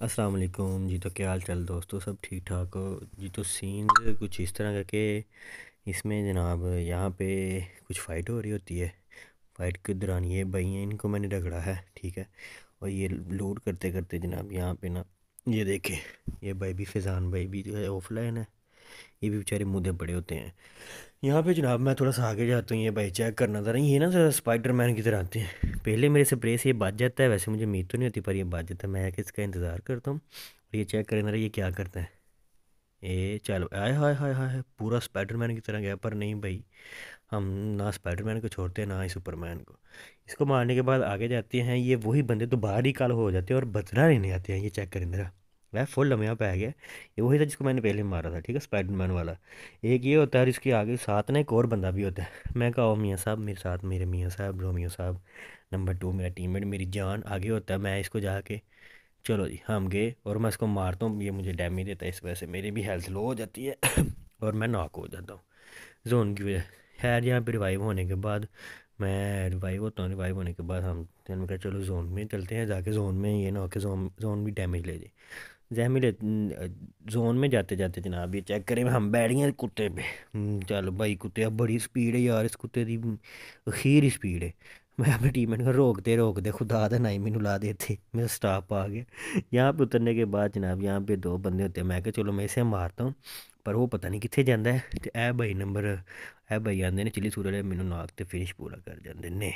अस्सलाम वालेकुम। जी तो क्या हाल चाल दोस्तों? सब ठीक ठाक? हो जी तो सीन कुछ इस तरह का कि इसमें जनाब यहाँ पे कुछ फ़ाइट हो रही होती है। फ़ाइट के दौरान ये भाई हैं, इनको मैंने रगड़ा है, ठीक है? और ये लोड करते करते जनाब यहाँ पे ना, ये देखे, ये भाई भी फैज़ान भाई भी जो है ऑफलाइन है। ये भी बेचारे मुद्दे बड़े होते हैं। यहाँ पे जनाब मैं थोड़ा सा आगे जाता हूँ, ये भाई चेक करना था ये ना ज़रा स्पाइडर मैन की तरह आते हैं। पहले मेरे से प्रेस ये बच जाता है, वैसे मुझे उम्मीद तो नहीं होती, पर ये बच जाता है, मैं कि इसका इंतज़ार करता हूँ? और ये चेक करें ये क्या करता है? ये चलो, आए, हाय हाय हाय पूरा स्पाइडरमैन की तरह गया, पर नहीं भाई। हम ना स्पाइडरमैन को छोड़ते हैं, ना ही सुपरमैन को। इसको मारने के बाद आगे जाते हैं, ये वही बंदे तो बाहर ही काल हो जाते हैं और बदला लेने आते हैं, ये चेक करें ज़रा वह फुल लम्हा पे आ गया। ये वही था जिसको मैंने पहले मारा था, ठीक है? स्पाइडरमैन वाला। एक ये होता है और इसके आगे साथ ना एक और बंदा भी होता है। मैं कहा मियाँ साहब, मेरे साथ, मेरे मियाँ साहब रोमियो साहब, नंबर टू मेरा टीममेट मेरी जान, आगे होता है, मैं इसको जाके, चलो जी, हम गए और मैं इसको मारता हूँ, ये मुझे डैमेज देता है, इस वजह से मेरी भी हेल्थ लो हो जाती है। और मैं नॉक हो जाता हूँ। जोन की वजह खैर यहाँ पर रिवाइव होने के बाद, मैं रिवाइव होता हूँ रिवाइव होने के बाद हम कहा, चलो जोन में चलते हैं, जाके जोन में ये ना हो जोन जोन भी डैमेज ले जाए जहमिल जोन में जाते जाते जनाब, ये चेक करें, हम बैठ गए कुत्ते पे। चल भाई कुत्ते, अब बड़ी स्पीड है यार, इस कुत्ते की अखीर स्पीड है। मैं अपने टीममेट को रोकते रोकते, खुदा दा नाई मैनू ला देते मेरा स्टाफ आ गया। यहाँ पे उतरने के बाद जनाब, यहाँ पे दो बंदे होते हैं, मैं क्या चलो मैं इसे मारता हूँ, पर वो पता नहीं कितने जाता है तो ए भाई नंबर ए भाई आते ने, चिली सूर मैनू नाक तो फिनिश पूरा कर जाते ने।